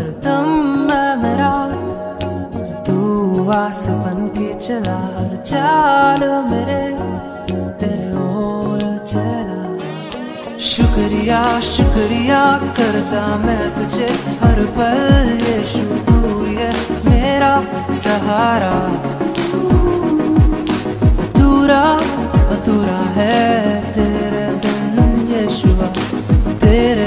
पर तुम मेरा, तू आस बन के चला चाल मेरे, तेरे ओर चला। शुक्रिया शुक्रिया करता मैं तुझे, हर पल ये ये मेरा सहारा। अधूरा अधूरा है तेरे बिन ये तेरे